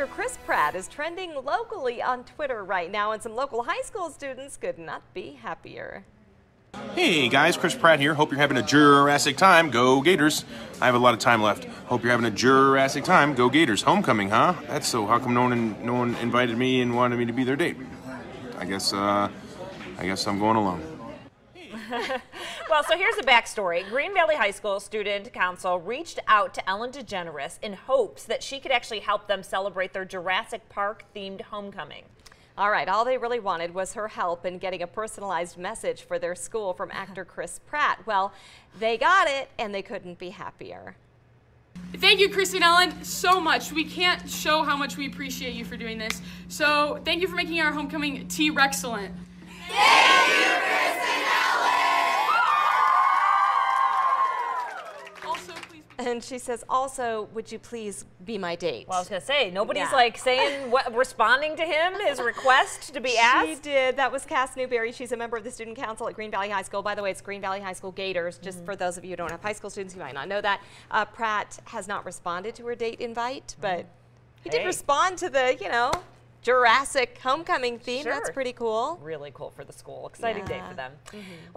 Actor Chris Pratt is trending locally on Twitter right now, and some local high school students could not be happier. Hey guys, Chris Pratt here. Hope you're having a Jurassic time. Go Gators. I have a lot of time left. Hope you're having a Jurassic time. Go Gators. Homecoming, huh? That's so. How come no one no one invited me and wanted me to be their date? I guess uh, I guess I'm going alone. well, so here's the backstory. Green Valley High School Student Council reached out to Ellen DeGeneres in hopes that she could actually help them celebrate their Jurassic Park themed homecoming. All right, all they really wanted was her help in getting a personalized message for their school from actor Chris Pratt. Well, they got it and they couldn't be happier. Thank you, Chris and Ellen, so much. We can't show how much we appreciate you for doing this. So thank you for making our homecoming T-Rexcellent. Thank you, Chris and And she says, also, would you please be my date? Well, I was going to say, nobody's yeah. like saying, what, responding to him, his request to be asked. She did. That was Cass Newberry. She's a member of the student council at Green Valley High School. By the way, it's Green Valley High School Gators, just mm -hmm. for those of you who don't have high school students, you might not know that. Uh, Pratt has not responded to her date invite, mm-hmm. but he hey. did respond to the, you know, Jurassic homecoming theme. Sure. That's pretty cool. Really cool for the school. Exciting yeah. day for them. Mm -hmm.